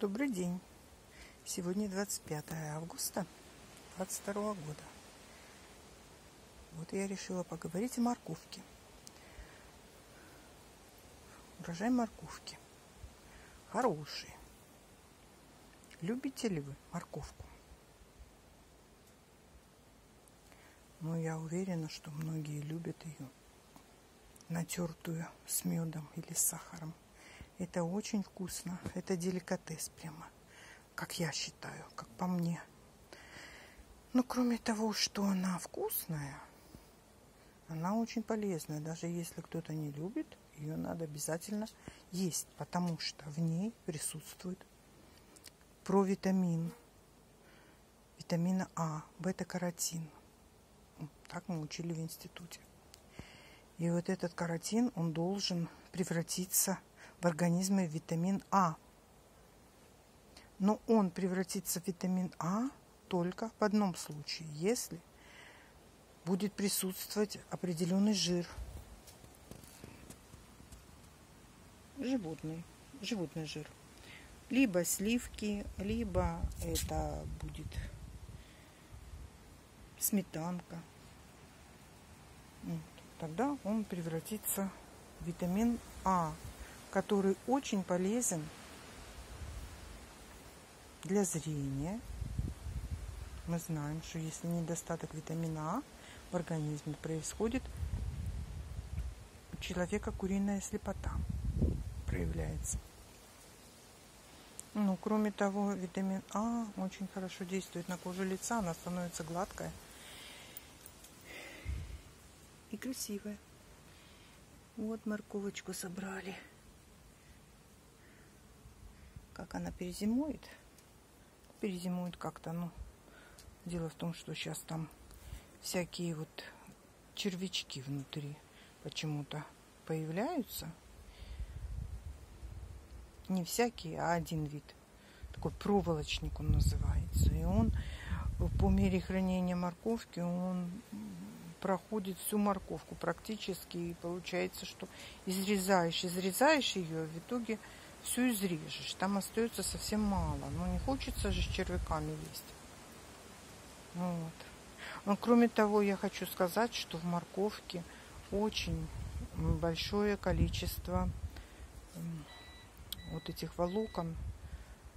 Добрый день. Сегодня 25 августа 22 года. Вот я решила поговорить о морковке. Урожай морковки. Хороший. Любите ли вы морковку? Ну, я уверена, что многие любят ее натертую с медом или с сахаром. Это очень вкусно. Это деликатес прямо, как я считаю, как по мне. Но кроме того, что она вкусная, она очень полезная. Даже если кто-то не любит, ее надо обязательно есть, потому что в ней присутствует провитамин, витамина А, бета-каротин. Так мы учили в институте. И вот этот каротин, он должен превратиться в организме витамин А. Но он превратится в витамин А только в одном случае, если будет присутствовать определенный жир. Животный, животный жир. Либо сливки, либо это будет сметанка. Тогда он превратится в витамин А который очень полезен для зрения. Мы знаем, что если недостаток витамина А в организме происходит, у человека куриная слепота проявляется. Ну, кроме того, витамин А очень хорошо действует на кожу лица, она становится гладкая и красивая. Вот морковочку собрали как она перезимует. Перезимует как-то, ну. Дело в том, что сейчас там всякие вот червячки внутри почему-то появляются. Не всякие, а один вид. Такой проволочник он называется. И он по мере хранения морковки, он проходит всю морковку практически. И получается, что изрезаешь, изрезаешь ее, в итоге все изрежешь. Там остается совсем мало. Ну, не хочется же с червяками есть. Ну вот. Но кроме того, я хочу сказать, что в морковке очень большое количество вот этих волокон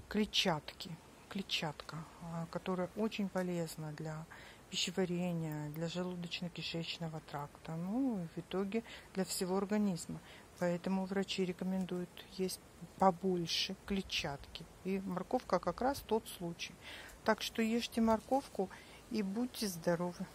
клетчатки, клетчатка, а, которая очень полезна для пищеварения, для желудочно-кишечного тракта, ну в итоге для всего организма. Поэтому врачи рекомендуют есть побольше клетчатки. И морковка как раз тот случай. Так что ешьте морковку и будьте здоровы.